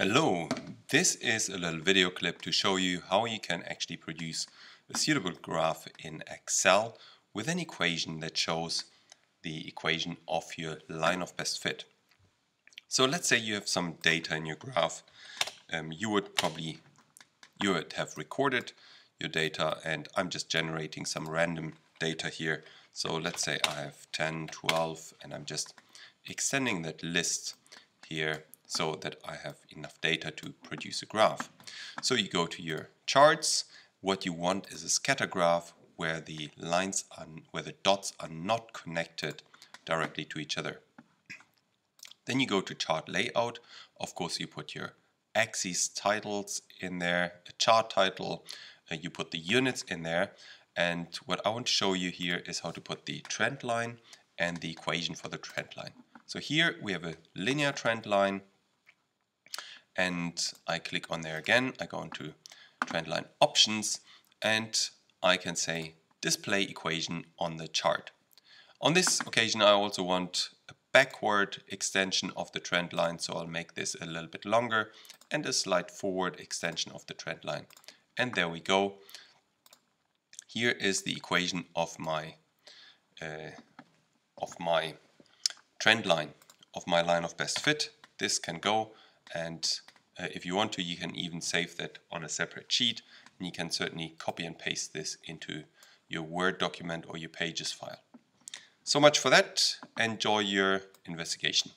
Hello, this is a little video clip to show you how you can actually produce a suitable graph in Excel with an equation that shows the equation of your line of best fit. So let's say you have some data in your graph. Um, you would probably you would have recorded your data and I'm just generating some random data here. So let's say I have 10, 12 and I'm just extending that list here so that I have enough data to produce a graph. So you go to your charts. What you want is a scatter graph where the lines are, where the dots are not connected directly to each other. Then you go to chart layout. Of course, you put your axis titles in there, a chart title, you put the units in there. And what I want to show you here is how to put the trend line and the equation for the trend line. So here we have a linear trend line and I click on there again. I go into trendline options and I can say display equation on the chart. On this occasion I also want a backward extension of the trend line so I'll make this a little bit longer and a slight forward extension of the trend line. And there we go. Here is the equation of my uh, of my trend line, of my line of best fit. This can go and uh, if you want to, you can even save that on a separate sheet. And you can certainly copy and paste this into your Word document or your Pages file. So much for that. Enjoy your investigation.